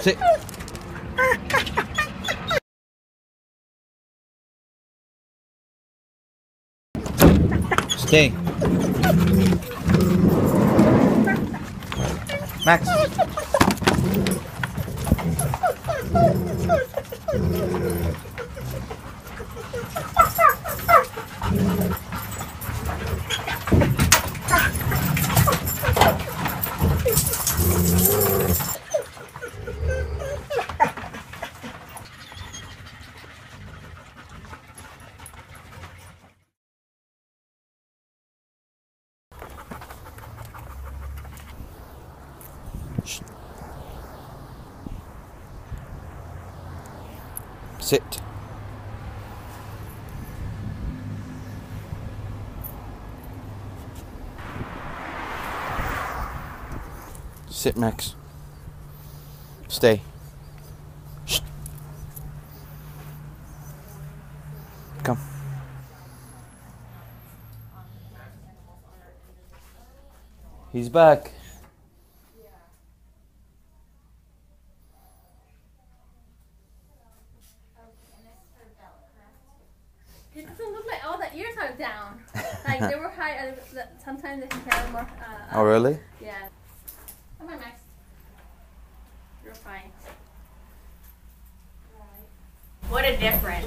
Sit. Stay. Max. Sit. Sit, Max. Stay. Come. He's back. Are down. Like they were high. Uh, sometimes they can carry more. Uh, Oh, really? Yeah. Come on, Max. You're fine. What a difference.